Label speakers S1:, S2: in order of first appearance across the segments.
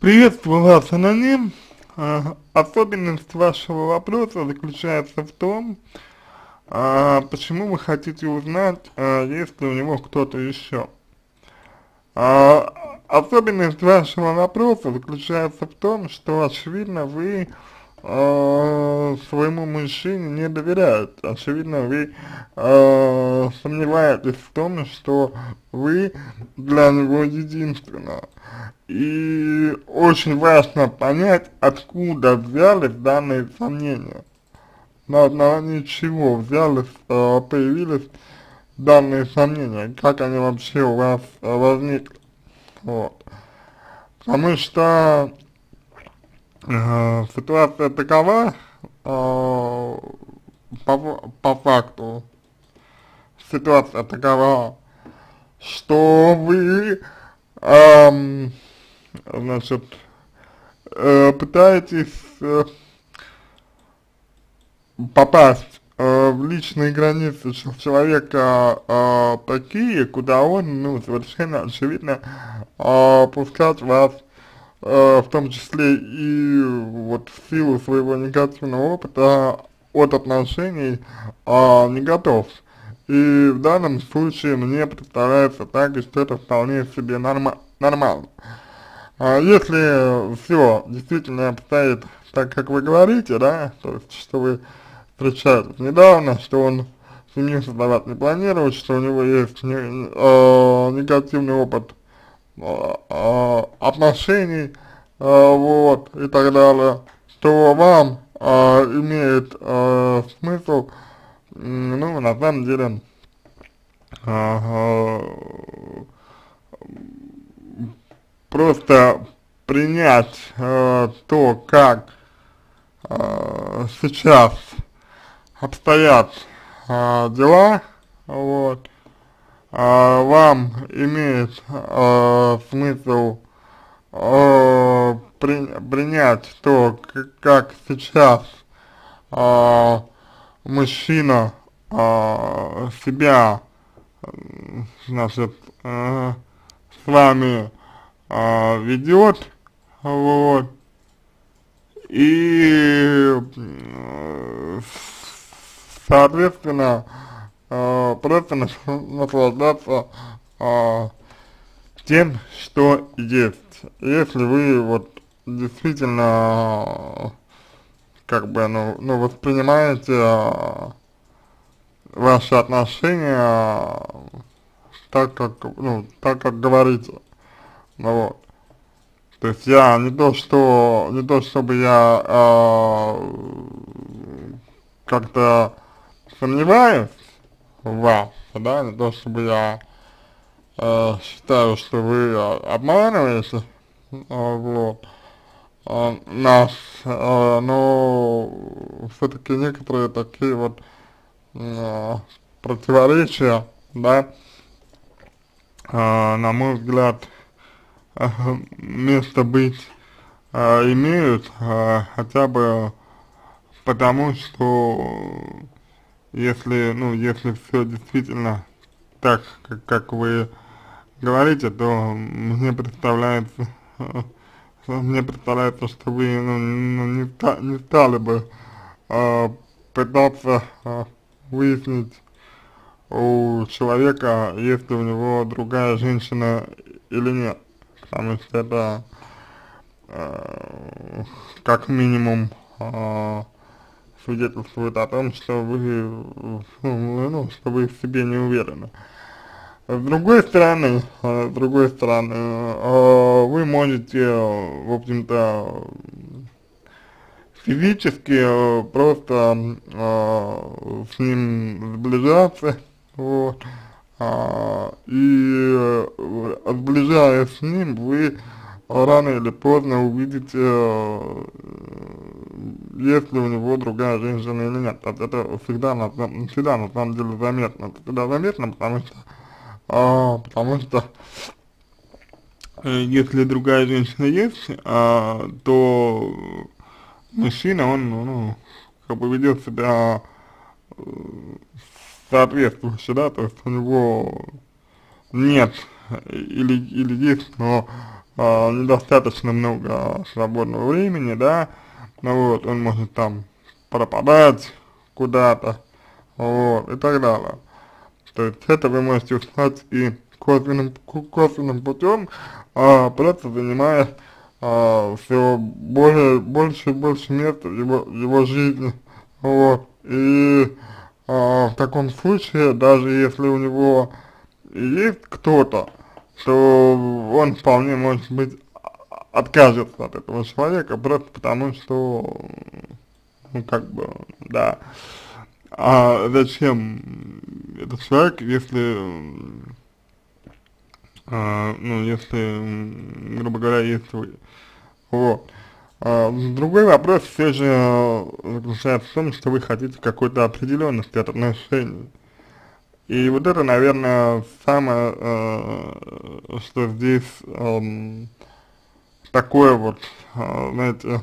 S1: Приветствую вас, аноним. А, особенность вашего вопроса заключается в том, а, почему вы хотите узнать, а, есть ли у него кто-то еще. Особенность вашего вопроса заключается в том, что, очевидно, вы э, своему мужчине не доверяют. Очевидно, вы э, сомневаетесь в том, что вы для него единственная. И очень важно понять, откуда взялись данные сомнения. На основании чего взялись, э, появились данные сомнения, как они вообще у вас возникли. Вот. Потому что ситуация такова, э, по, по факту, ситуация такова, что вы, э, значит, э, пытаетесь э, попасть э, в личные границы человека э, такие, куда он, ну, совершенно очевидно, э, пускать вас в том числе и вот в силу своего негативного опыта от отношений э, не готов. И в данном случае мне представляется так, что это вполне себе норма нормально. А если все действительно обстоит так, как вы говорите, да, то есть, что вы встречались недавно, что он семью создавать не планирует, что у него есть не, э, негативный опыт э, отношений, э, вот, и так далее, то вам э, имеет э, смысл, ну, на самом деле, э, просто принять э, то, как э, сейчас обстоят э, дела, вот, э, вам имеет э, смысл э, при, принять то, как сейчас э, мужчина э, себя, значит, э, с вами э, ведет, вот, и соответственно, э, просто наслаждаться э, тем, что есть. Если вы вот действительно как бы, ну, ну воспринимаете э, ваши отношения так, как, ну, так, как говорите, ну вот. То есть я не то, что, не то, чтобы я э, как-то сомневаюсь в вас, да, не то чтобы я э, считаю, что вы обманываете, э, вот, э, нас, э, но все-таки некоторые такие вот э, противоречия, да, э, на мой взгляд, э, место быть э, имеют, э, хотя бы потому, что если, ну, если все действительно так, как, как вы говорите, то мне представляется, мне представляется, что вы ну, ну, не, не стали бы э, пытаться э, выяснить у человека, есть ли у него другая женщина или нет, потому что это э, как минимум э, свидетельствует о том, что вы, ну, что вы в себе не уверены. С другой стороны, с другой стороны, э, вы можете, в общем-то, физически э, просто э, с ним сближаться, вот, и сближаясь с ним, вы рано или поздно увидите, э, есть ли у него другая женщина или нет. Это всегда на, всегда на самом деле заметно. Это всегда заметно, потому что, а, потому что э, если другая женщина есть, а, то мужчина, он, ну, как бы ведет себя э, соответствующе, да, то есть у него нет или, или есть, но э, недостаточно много свободного времени, да, ну вот, он может там пропадать куда-то, вот, и так далее. То есть это вы можете узнать и косвенным, косвенным путем, а, просто занимая а, все более, больше и больше места в его, в его жизни, вот, и а, в таком случае, даже если у него есть кто-то, то он вполне может быть откажется от этого человека просто потому, что, ну, как бы, да, а зачем этот человек, если, а, ну, если, грубо говоря, есть вы, вот. А, другой вопрос все же заключается в том, что вы хотите какой-то определенности от отношений. И вот это, наверное, самое, э, что здесь такое вот, э, знаете,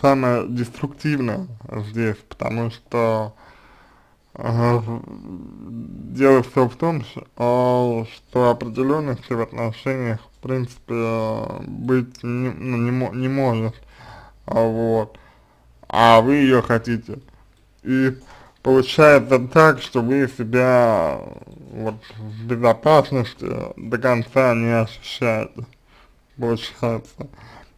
S1: самое деструктивное здесь, потому что э, дело все в том, что, что определенности в отношениях, в принципе, быть не, ну, не, не может, вот, а вы ее хотите. И получается так, что вы себя вот в безопасности до конца не ощущаете, получается.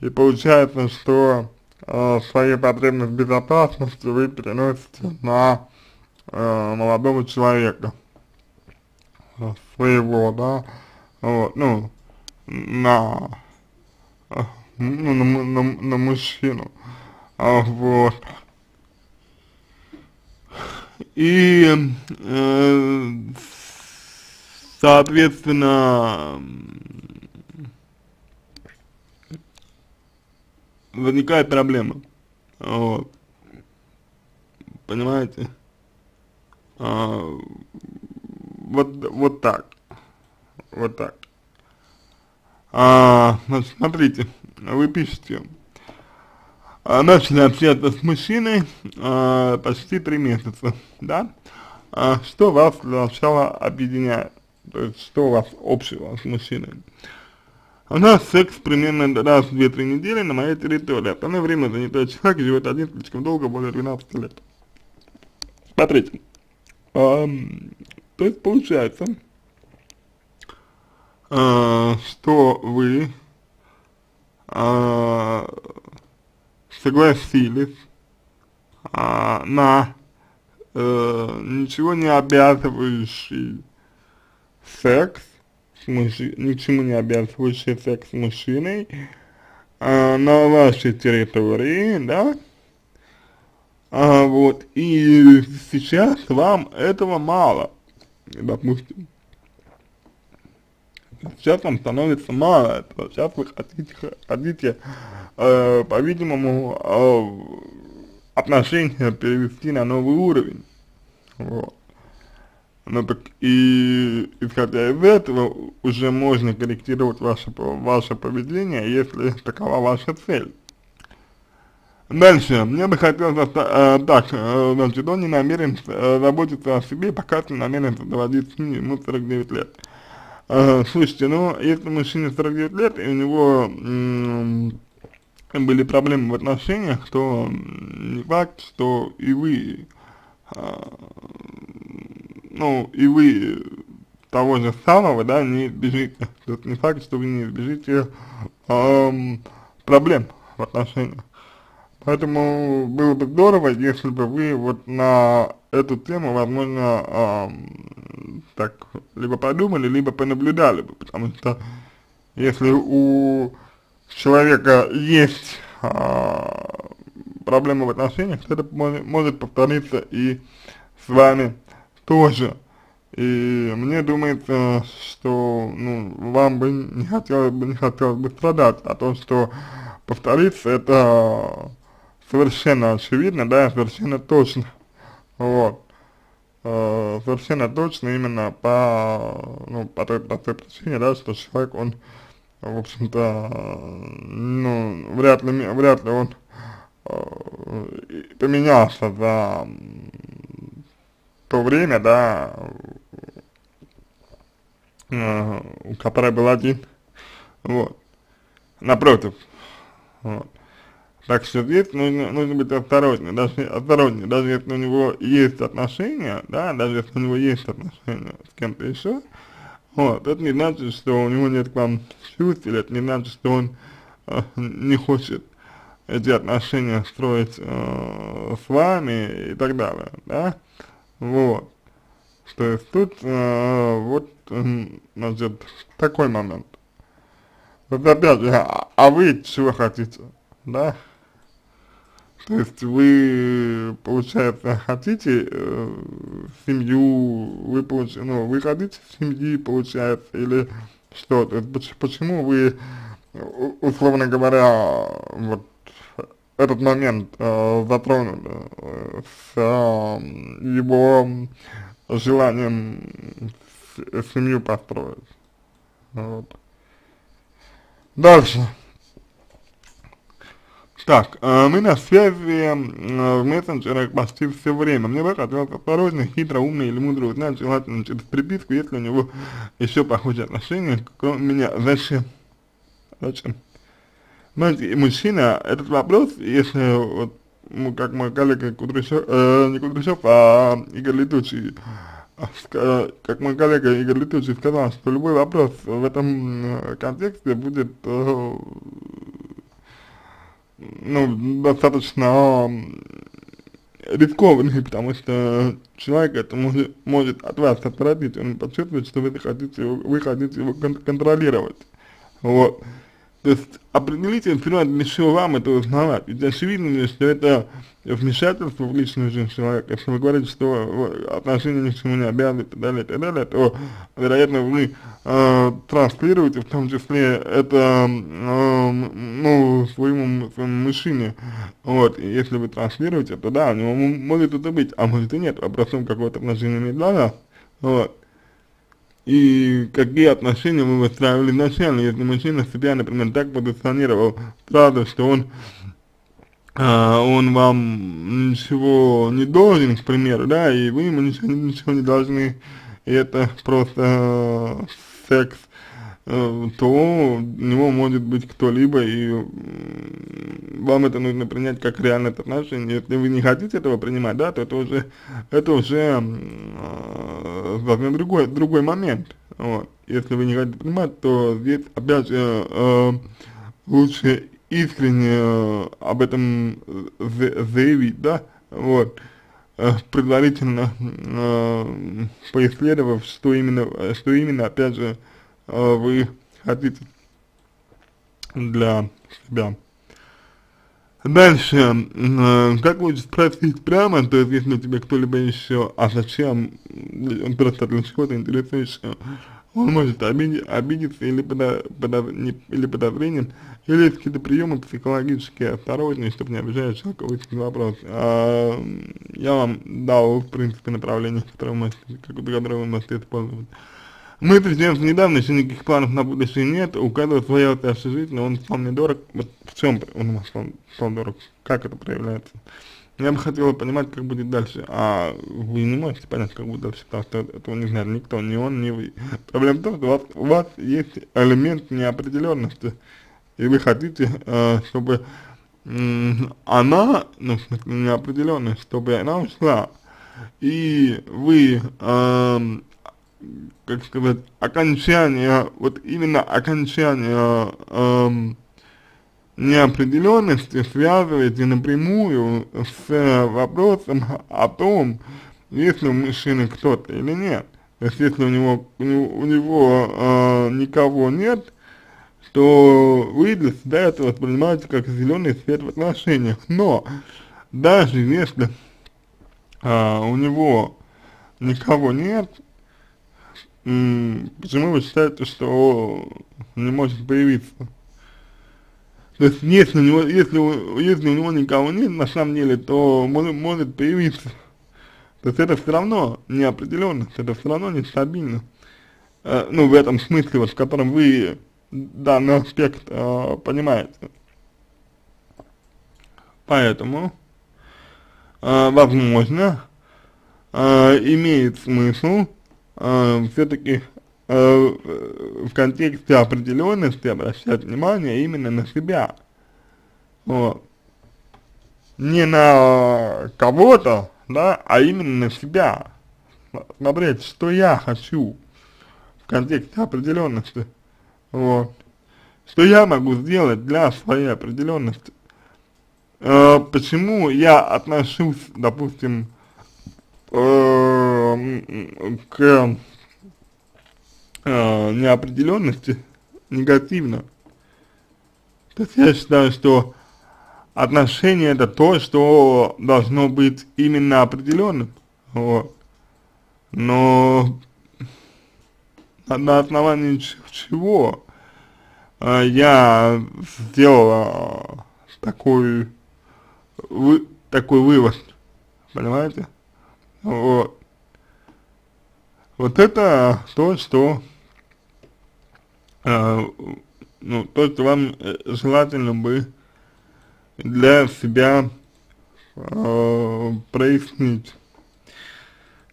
S1: И получается, что э, свои потребности безопасности вы переносите на э, молодого человека, своего, да, вот, ну, на, ну, на, на, на мужчину, э, вот. И, э, соответственно, возникает проблема. Вот. Понимаете? А, вот, вот так. Вот так. А, значит, смотрите, вы пишете, а, начали общаться с мужчиной а, почти три месяца, да? А, что вас для начала объединяет? То есть, что у вас общего с мужчиной? У нас секс примерно раз в 2-3 недели на моей территории. Остальное время занятой человек живет один слишком долго, более 12 лет. Смотрите. Эм, то есть получается, э, что вы э, согласились э, на э, ничего не обязывающий секс с мужчиной, ничему не обязывающий секс с мужчиной а, на вашей территории, да, а, вот, и сейчас вам этого мало, допустим. Сейчас вам становится мало этого, сейчас вы хотите, хотите э, по-видимому, э, отношения перевести на новый уровень, вот. Ну так и исходя из этого уже можно корректировать ваше, ваше поведение, если такова ваша цель. Дальше, мне бы хотелось, э, так, э, значит, он не намерен э, заботиться о себе, пока не намерен заводить с ним, ему 49 лет. Э, слушайте, ну, если мужчине 49 лет, и у него были проблемы в отношениях, то не факт, что и вы э, ну, и вы того же самого, да, не избежите. То есть не факт, что вы не избежите эм, проблем в отношениях. Поэтому было бы здорово, если бы вы вот на эту тему, возможно, эм, так, либо подумали, либо понаблюдали бы, потому что если у человека есть э, проблемы в отношениях, то это может, может повториться и с вами тоже. И мне думается, что ну, вам бы не хотелось бы, не хотелось бы страдать, а то, что повторится, это совершенно очевидно, да, совершенно точно. Вот. Э, совершенно точно именно по, ну, по той простой причине, да, что человек, он, в общем-то, ну, вряд ли, вряд ли он э, поменялся за то время, да, э, у которой был один, вот, напротив, вот. Так что здесь нужно, нужно быть осторожнее, даже осторожнее, даже если у него есть отношения, да, даже если у него есть отношения с кем-то еще, вот, это не значит, что у него нет к вам чувств, или это не значит, что он э, не хочет эти отношения строить э, с вами и так далее, да, вот. То есть тут э, вот, значит, такой момент. Вот опять а, а вы чего хотите, да? То есть вы, получается, хотите э, семью, вы, получ, ну, вы хотите семьи, получается, или что? То есть почему вы, условно говоря, вот этот момент э, затронули э, с э, его желанием семью построить. Вот. Дальше. Так, э, мы на связи э, в мессенджерах почти все время. Мне бы хотелось осторожно, хитро, умно или мудро узнать, желательно через переписку, если у него еще похожие отношения, кроме меня. Зачем? Зачем? Знаете, мужчина, этот вопрос, если вот, ну, как мой коллега Кудряшов, э, не Кудряшов, а Игорь Летучий, а, как мой коллега Игорь Летучий сказал, что любой вопрос в этом контексте будет э, ну, достаточно рискованный, потому что человек это может, может от вас отвратить, он почувствует, что вы хотите, вы хотите его кон контролировать. Вот. То есть определите сперва, для вам это узнавать. Ведь очевидно, что это вмешательство в личную жизнь человека. Если вы говорите, что отношения ни к чему не обязаны и так далее, и так далее, то, вероятно, вы э, транслируете в том числе это, э, ну, своему, своему мужчине. Вот, и если вы транслируете, то да, у него может это быть, а может и нет. Вопрос том, какое отношение имеет для вас. Вот и какие отношения вы выстраивали изначально, если мужчина себя, например, так позиционировал, правда, что он, а, он вам ничего не должен, к примеру, да, и вы ему ничего, ничего не должны, и это просто э, секс, э, то у него может быть кто-либо, и вам это нужно принять как реальное отношение. Если вы не хотите этого принимать, да, то это уже, это уже э, другой, другой момент. Вот. Если вы не хотите принимать, то здесь, опять же, э, лучше искренне э, об этом заявить, да, вот, э, предварительно э, поисследовав, что именно, что именно, опять же, э, вы хотите для себя. Дальше, э, как лучше спросить прямо, то есть если у тебя кто-либо еще, а зачем, просто для чего ты интересуешься, он может обидеть, обидеться или, подо, подо, не, или подозрением, или есть какие-то приемы психологические, осторожные, чтобы не обижать человека высказать вопрос. А, я вам дал, в принципе, направление, которое вы можете, которое вы можете использовать. Мы встречаемся недавно, еще никаких планов на будущее нет, у каждого своя жизнь, он стал мне дорог. Вот в чем он стал, стал дорог? Как это проявляется? Я бы хотел понимать, как будет дальше, а вы не можете понять, как будет дальше, потому что этого не знает никто, ни он, ни вы. Проблема в том, что у вас, у вас есть элемент неопределенности, и вы хотите, э, чтобы она, ну, в смысле, неопределенность, чтобы она ушла, и вы э, как сказать, окончание, вот именно окончание эм, неопределенности связываете напрямую с вопросом о том, есть ли у мужчины кто-то или нет. То есть если у него, у него, э, никого нет, то вы для себя это воспринимаете как зеленый свет в отношениях. Но даже если э, у него никого нет, почему вы считаете, что не может появиться? То есть, если у него, если, если у него никого нет, на самом деле, то может, может появиться. То есть, это все равно неопределенность, это все равно нестабильно. Э, ну, в этом смысле, вот, в котором вы данный аспект э, понимаете. Поэтому, э, возможно, э, имеет смысл э, все-таки э, в контексте определенности обращать внимание именно на себя, вот, не на кого-то, да, а именно на себя, смотреть, что я хочу в контексте определенности, вот, что я могу сделать для своей определенности, э, почему я отношусь, допустим, к э, неопределенности негативно. То есть я считаю, что отношения это то, что должно быть именно определенным. Вот. Но на основании чего э, я сделал такой, вы, такой вывод, понимаете? Вот. Вот это то, что, э, ну, то, что вам э, желательно бы для себя э, прояснить.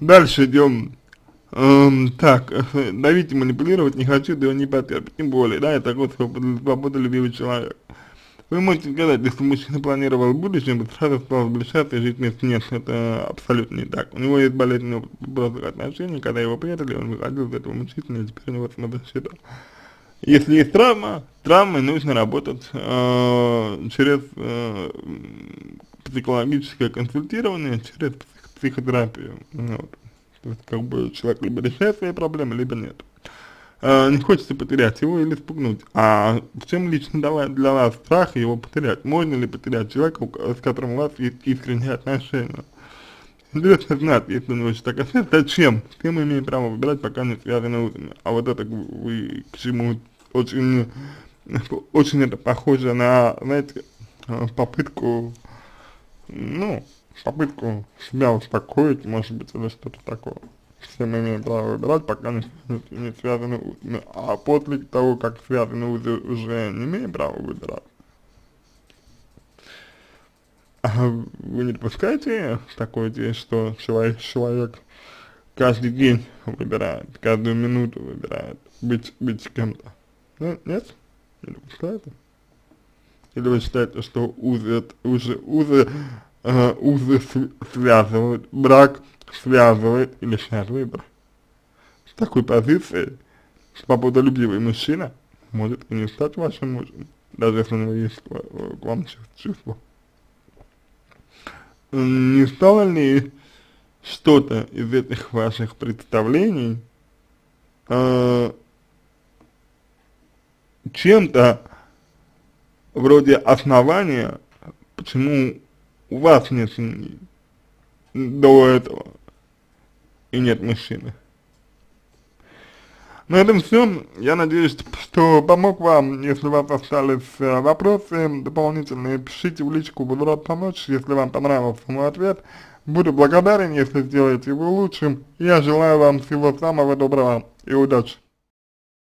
S1: Дальше идем. Эм, так, давить и манипулировать не хочу, да не потерпит, тем более, да, я такой свободолюбивый человек. Вы можете сказать, если мужчина планировал будущее, бы сразу стал сближаться и жить вместе. Нет, это абсолютно не так. У него есть болезненный опыт отношений, когда его предали, он выходил из этого мучительно, и теперь у него самозащита. Если есть травма, травмой нужно работать э, через э, психологическое консультирование, через псих, психотерапию. Вот. То есть, как бы человек либо решает свои проблемы, либо нет э, не хочется потерять его или спугнуть. А в чем лично для, вас страх его потерять? Можно ли потерять человека, с которым у вас есть искренние отношения? Интересно знать, если у него так относится, зачем? Кем мы имеем право выбирать, пока не связаны узами? А вот это вы к чему очень, очень это похоже на, знаете, попытку, ну, попытку себя успокоить, может быть, или что-то такое все мы имеем право выбирать, пока не, не связаны узы. А после того, как связаны узы, уже не имеем права выбирать. А вы не допускаете такое здесь, что человек, человек каждый день выбирает, каждую минуту выбирает быть, быть кем-то? Ну, нет? Не допускаете? Или вы считаете, что узы, узы, узы, э, узы связывают, брак связывает или лишает выбор. С такой позиции свободолюбивый мужчина может и не стать вашим мужем, даже если у него есть к вам чувство. Не стало ли что-то из этих ваших представлений э, чем-то вроде основания, почему у вас нет семьи до этого и нет мужчины. На этом все. Я надеюсь, что помог вам. Если у вас остались э, вопросы дополнительные, пишите в личку, буду рад помочь. Если вам понравился мой ответ, буду благодарен, если сделаете его лучшим. Я желаю вам всего самого доброго и удачи.